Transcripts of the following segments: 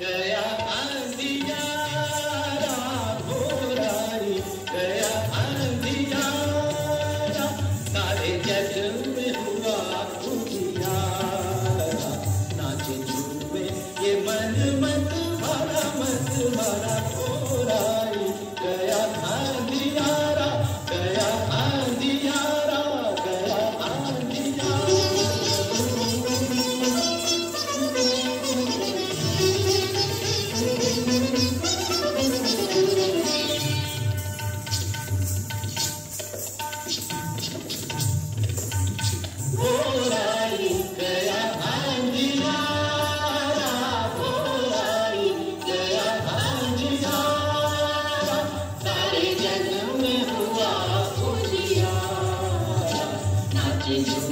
哎呀！基因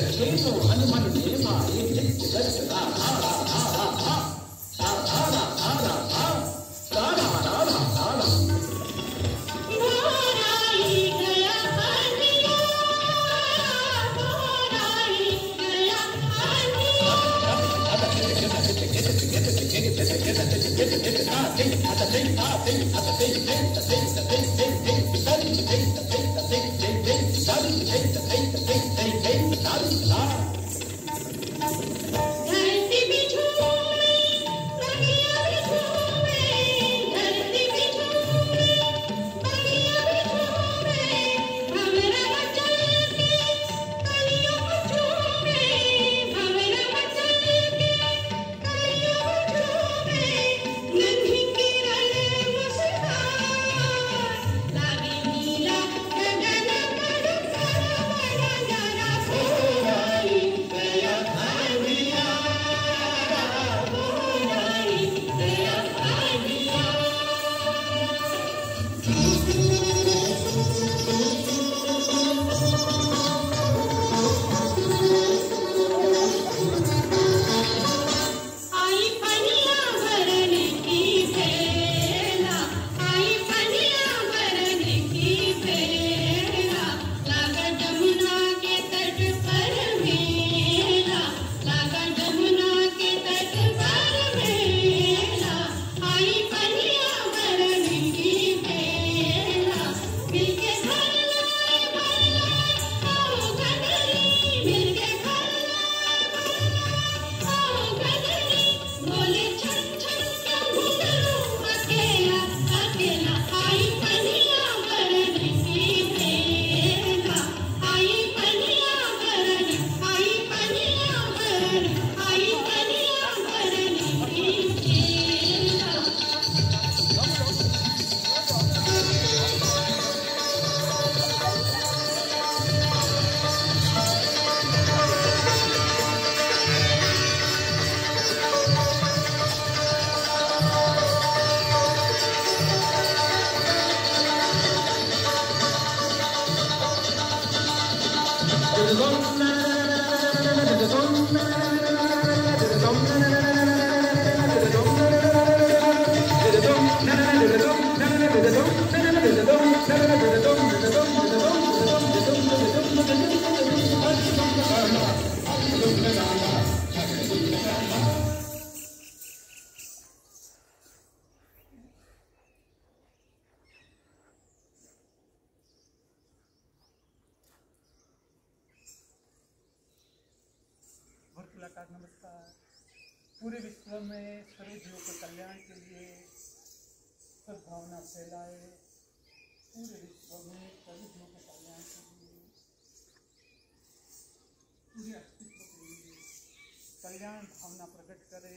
चलैया जगे तो हनुमान ने मारे नित्य दर्श रा हा हा हा हा हा हा हा हा हा हा हा रा रा रा रा रा रा भोराई गया अंधियारा भोराई गया अंधियारा Don't let it go. Don't let it go. नमस्कार नमस्कार। पूरे विश्व में सभी जीवों के कल्याण के लिए सद्भावना फैलाए। पूरे विश्व में सभी जीवों के कल्याण के लिए पूरे अस्तित्व के लिए कल्याण भावना प्रकट करे